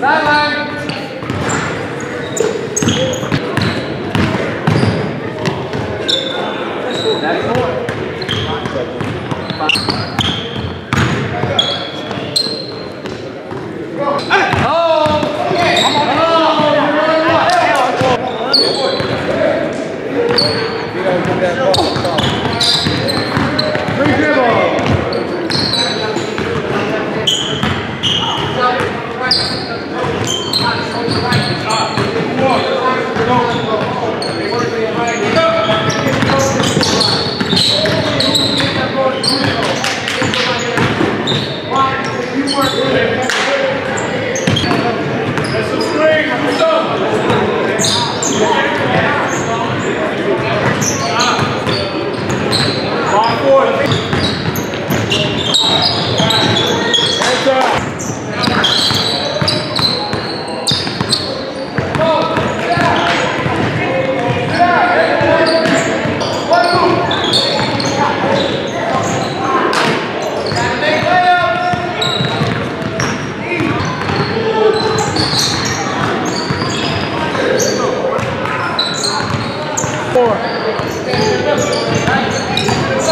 Vai, vai! Thank you.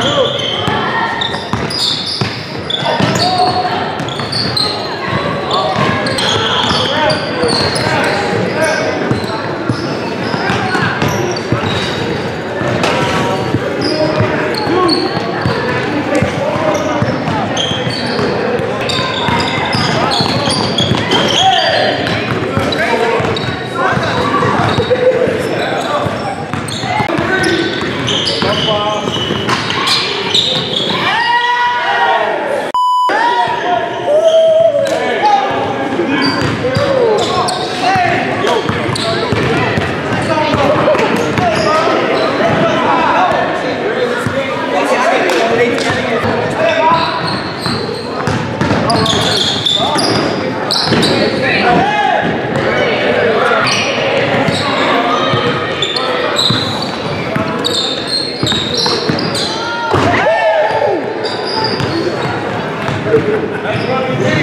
Two. That's right.